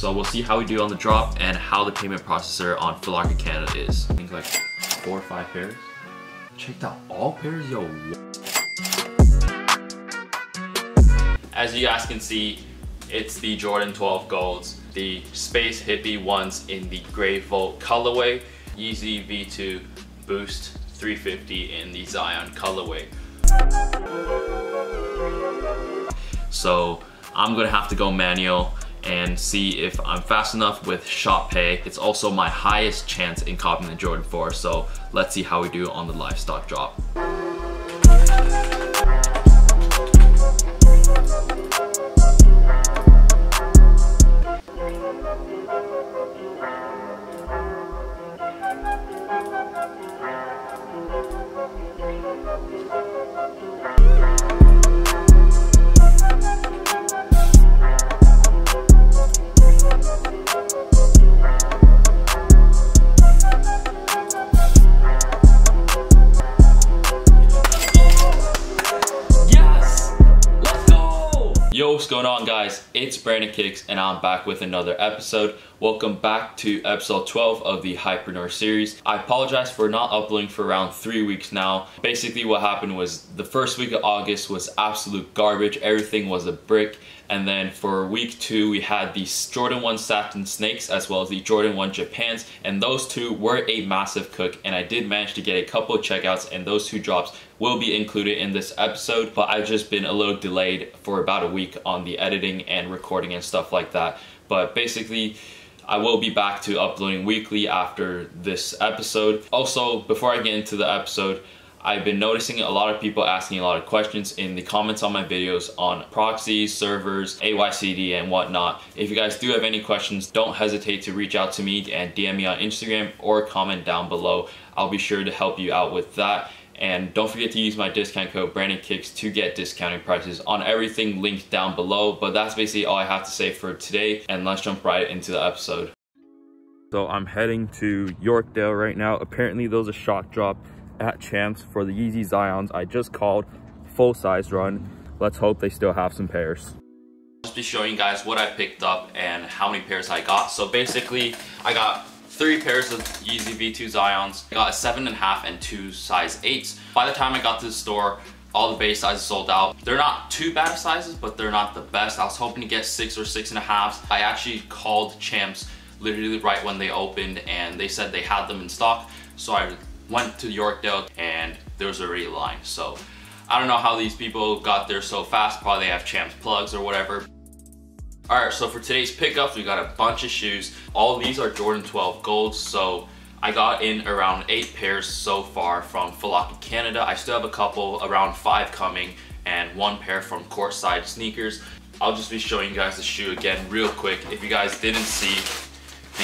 So we'll see how we do on the drop and how the payment processor on Foot Canada is. I think like four or five pairs. Checked out all pairs, yo. As you guys can see, it's the Jordan 12 Golds, the Space Hippie ones in the Gray Volt colorway, Yeezy V2 Boost 350 in the Zyon colorway. So I'm gonna have to go manual and see if I'm fast enough with Shop Pay. It's also my highest chance in copying the Jordan 4, so let's see how we do on the livestock drop. Guys? It's Brandon Kickz and I'm back with another episode. Welcome back to episode 12 of the Hypreneur series. I apologize for not uploading for around three weeks now. Basically what happened was the first week of August was absolute garbage. Everything was a brick. And then for week two, we had the Jordan 1 Satin Snakes as well as the Jordan 1 Japans. And those two were a massive cook. And I did manage to get a couple of checkouts and those two drops will be included in this episode. But I've just been a little delayed for about a week on the editing and recording and stuff like that. But basically, I will be back to uploading weekly after this episode. Also, before I get into the episode, I've been noticing a lot of people asking a lot of questions in the comments on my videos on proxies, servers, AYCD, and whatnot. If you guys do have any questions, don't hesitate to reach out to me and DM me on Instagram or comment down below. I'll be sure to help you out with that. And don't forget to use my discount code Brandonkickz to get discounted prices on everything linked down below. But that's basically all I have to say for today. And let's jump right into the episode. So I'm heading to Yorkdale right now. Apparently there was a shock drop at Champs for the Yeezy Zyons. I just called full size run. Let's hope they still have some pairs. Just be showing you guys what I picked up and how many pairs I got. So basically I got three pairs of Yeezy V2 Zyons. I got a seven and a half and two size eights. By the time I got to the store, all the base sizes sold out. They're not too bad sizes, but they're not the best. I was hoping to get six or six and a half. I actually called Champs literally right when they opened and they said they had them in stock. So I went to Yorkdale and there was already a line. So I don't know how these people got there so fast. Probably they have Champs plugs or whatever. All right, so for today's pickups, we got a bunch of shoes. All of these are Jordan 12 Golds, so I got in around eight pairs so far from Locker Canada. I still have a couple, around five coming, and one pair from Courtside Sneakers. I'll just be showing you guys the shoe again real quick. If you guys didn't see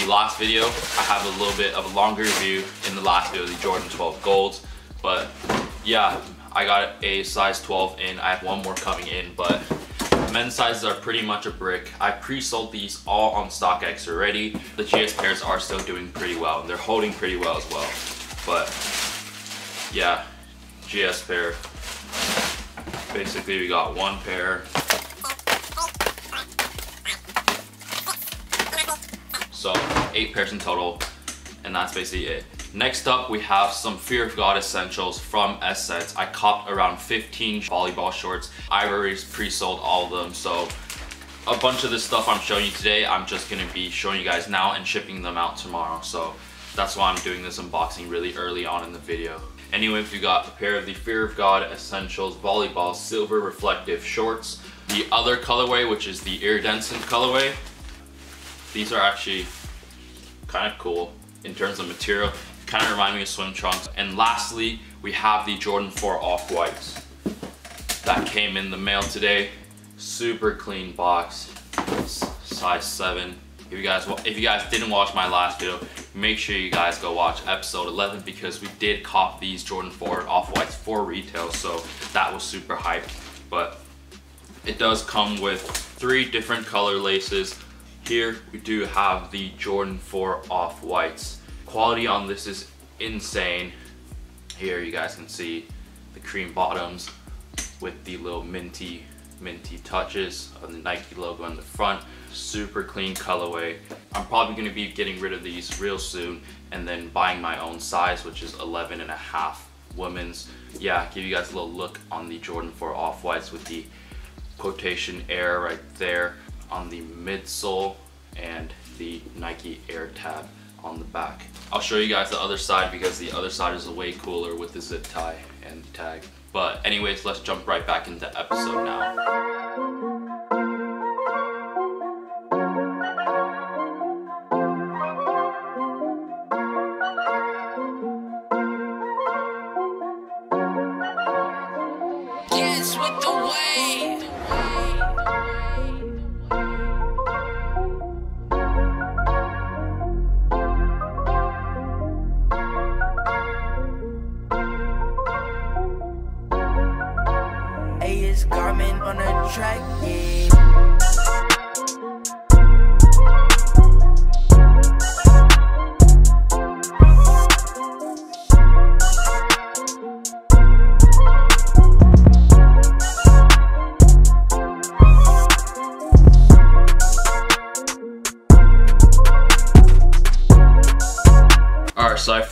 the last video, I have a little bit of a longer review in the last video the Jordan 12 Golds. But yeah, I got a size 12 in. I have one more coming in, but men's sizes are pretty much a brick. I pre-sold these all on StockX already. The GS pairs are still doing pretty well and they're holding pretty well as well. But yeah, GS pair. Basically we got one pair. So eight pairs in total and that's basically it. Next up, we have some Fear of God essentials from Essence. I copped around 15 volleyball shorts. I've already pre-sold all of them, so a bunch of this stuff I'm showing you today, I'm just gonna be showing you guys now and shipping them out tomorrow. So that's why I'm doing this unboxing really early on in the video. Anyway, we got a pair of the Fear of God Essentials Volleyball Silver Reflective Shorts. The other colorway, which is the iridescent colorway, these are actually kind of cool in terms of material kind of remind me of swim trunks. And lastly, we have the Jordan 4 Off-Whites. That came in the mail today. Super clean box, size 7. If you guys if you guys didn't watch my last video, make sure you guys go watch episode 11 because we did cop these Jordan 4 Off-Whites for retail, so that was super hyped. But it does come with three different color laces. Here we do have the Jordan 4 Off-Whites quality on this is insane. Here you guys can see the cream bottoms with the little minty minty touches of the Nike logo on the front. Super clean colorway. I'm probably gonna be getting rid of these real soon and then buying my own size, which is 11 and a half women's. Yeah, give you guys a little look on the Jordan 4 Off-Whites with the quotation air right there on the midsole and the Nike Air tab on the back. I'll show you guys the other side because the other side is way cooler with the zip tie and the tag. But anyways, let's jump right back into episode now. track,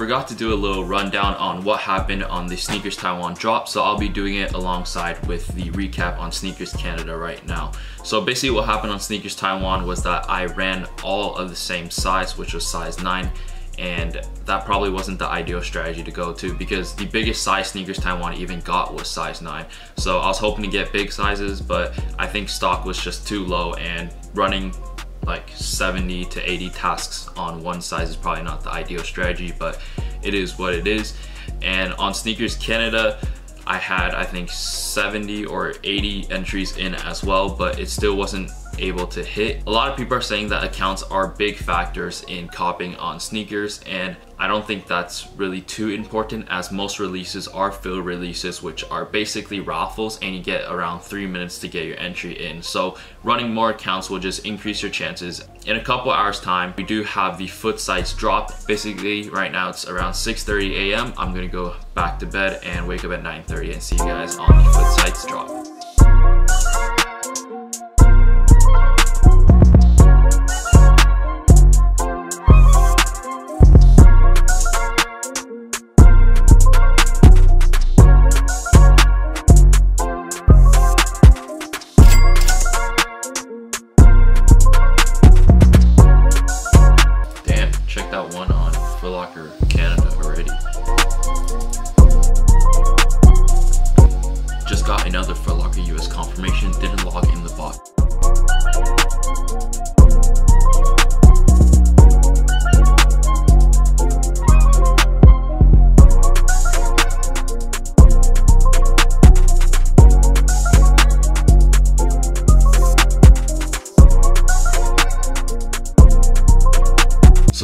forgot to do a little rundown on what happened on the Sneakers Taiwan drop, so I'll be doing it alongside with the recap on Sneakers Canada right now. So basically what happened on Sneakers Taiwan was that I ran all of the same size, which was size 9, and that probably wasn't the ideal strategy to go to because the biggest size sneakers Taiwan even got was size 9. So I was hoping to get big sizes, but I think stock was just too low and running like 70 to 80 tasks on one size is probably not the ideal strategy, but it is what it is. And on Sneakers Canada, I had I think 70 or 80 entries in as well, but it still wasn't able to hit. A lot of people are saying that accounts are big factors in copying on sneakers and I don't think that's really too important as most releases are fill releases which are basically raffles and you get around three minutes to get your entry in. So running more accounts will just increase your chances. In a couple hours time, we do have the foot sites drop. Basically right now it's around 6.30 a.m. I'm gonna go back to bed and wake up at 9.30 and see you guys on the foot sites drop.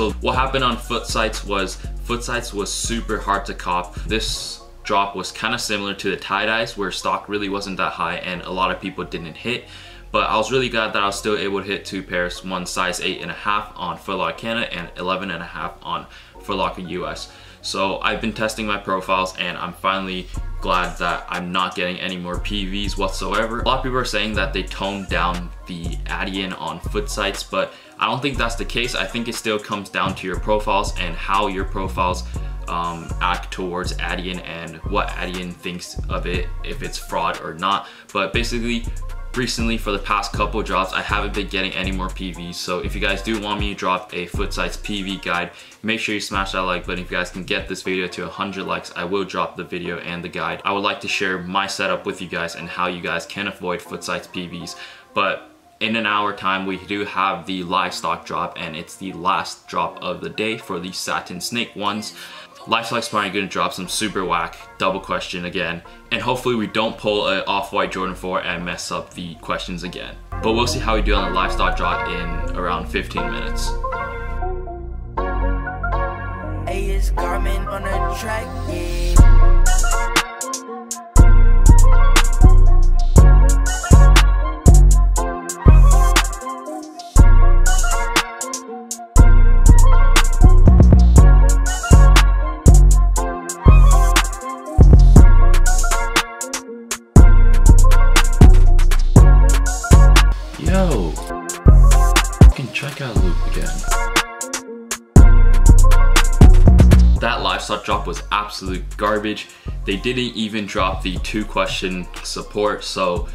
So what happened on Foot Sites was Foot Sites was super hard to cop. This drop was kind of similar to the tie-dyes where stock really wasn't that high and a lot of people didn't hit. But I was really glad that I was still able to hit two pairs, one size eight and a half on Foot Locker Canada and 11 and a half on Foot Locker US. So I've been testing my profiles and I'm finally glad that I'm not getting any more PVs whatsoever. A lot of people are saying that they toned down the Adyen on foot sites, but I don't think that's the case. I think it still comes down to your profiles and how your profiles um, act towards Adyen and what Adyen thinks of it, if it's fraud or not. But basically, recently for the past couple drops I haven't been getting any more PVs so if you guys do want me to drop a foot sites PV guide make sure you smash that like button if you guys can get this video to 100 likes I will drop the video and the guide I would like to share my setup with you guys and how you guys can avoid foot sites PVs but in an hour time we do have the livestock drop and it's the last drop of the day for the satin snake ones Livestock's probably gonna drop some super whack double question again, and hopefully we don't pull an off-white Jordan 4 and mess up the questions again. But we'll see how we do on the livestock drop in around 15 minutes. That livestock drop was absolute garbage. They didn't even drop the two question support, so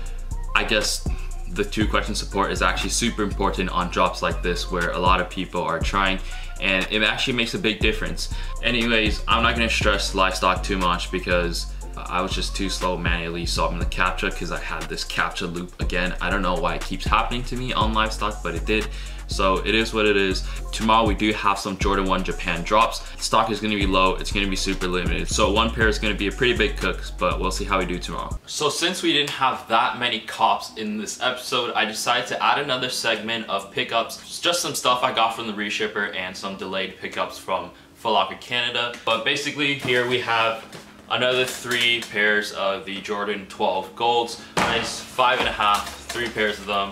I guess the two question support is actually super important on drops like this where a lot of people are trying and it actually makes a big difference. Anyways, I'm not gonna stress livestock too much because I was just too slow manually solving the CAPTCHA because I had this CAPTCHA loop again. I don't know why it keeps happening to me on livestock, but it did. So it is what it is. Tomorrow we do have some Jordan 1 Japan drops. Stock is gonna be low, it's gonna be super limited. So one pair is gonna be a pretty big cook, but we'll see how we do tomorrow. So since we didn't have that many cops in this episode, I decided to add another segment of pickups. Just some stuff I got from the reshipper and some delayed pickups from Locker Canada. But basically here we have another three pairs of the Jordan 12 Golds. Nice five and a half, three pairs of them.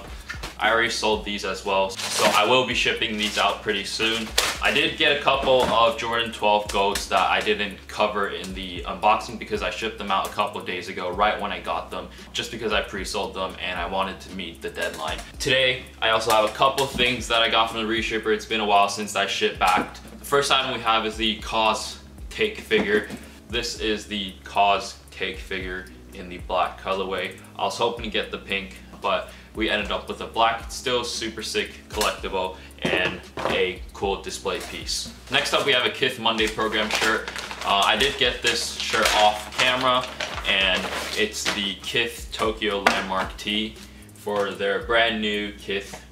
I already sold these as well, so I will be shipping these out pretty soon. I did get a couple of Jordan 12 Golds that I didn't cover in the unboxing because I shipped them out a couple of days ago, right when I got them, just because I pre-sold them and I wanted to meet the deadline. Today, I also have a couple of things that I got from the reshipper. It's been a while since I shipped back. The first item we have is the KAWS take figure. This is the KAWS take figure in the black colorway. I was hoping to get the pink, but we ended up with a black, still super sick collectible, and a cool display piece. Next up, we have a Kith Monday program shirt. Uh, I did get this shirt off camera, and it's the Kith Tokyo Landmark tee for their brand new Kith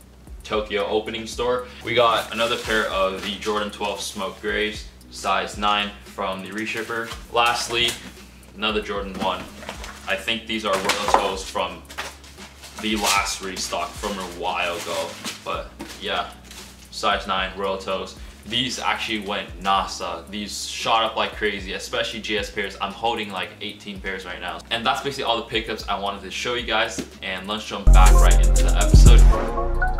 Tokyo opening store. We got another pair of the Jordan 12 Smoke Grays, size 9 from the reshipper. Lastly, another Jordan 1. I think these are Royal Toes from the last restock from a while ago. But yeah, size 9 Royal Toes. These actually went NASA. These shot up like crazy, especially GS pairs. I'm holding like 18 pairs right now. And that's basically all the pickups I wanted to show you guys. And let's jump back right into the episode.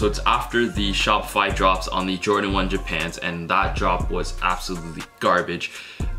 So it's after the Shopify drops on the Jordan 1 Japans and that drop was absolutely garbage.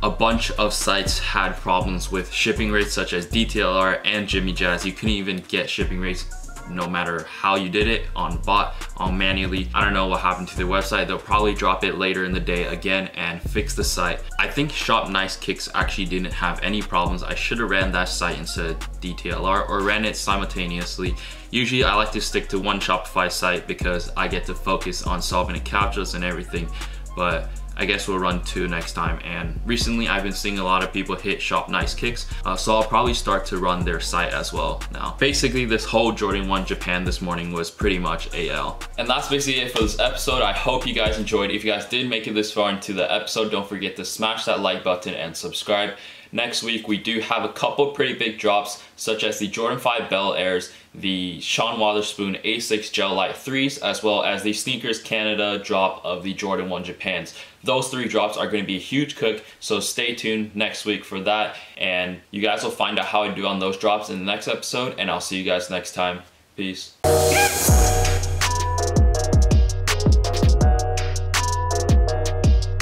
A bunch of sites had problems with shipping rates such as DTLR and Jimmy Jazz. You couldn't even get shipping rates no matter how you did it on bot, on manually. I don't know what happened to the website. They'll probably drop it later in the day again and fix the site. I think Shop Nice Kicks actually didn't have any problems. I should have ran that site instead of DTLR or ran it simultaneously. Usually I like to stick to one Shopify site because I get to focus on solving the CAPTCHAs and everything. But I guess we'll run two next time. And recently I've been seeing a lot of people hit Shop Nice Kicks, uh, so I'll probably start to run their site as well now. Basically this whole Jordan 1 Japan this morning was pretty much AL. And that's basically it for this episode. I hope you guys enjoyed. If you guys did make it this far into the episode, don't forget to smash that like button and subscribe. Next week, we do have a couple pretty big drops, such as the Jordan 5 Bel Airs, the Sean Wotherspoon ASICS Gel-Lyte 3s, as well as the Sneakers Canada drop of the Jordan 1 Japans. Those three drops are going to be a huge cook, so stay tuned next week for that. And you guys will find out how I do on those drops in the next episode, and I'll see you guys next time. Peace.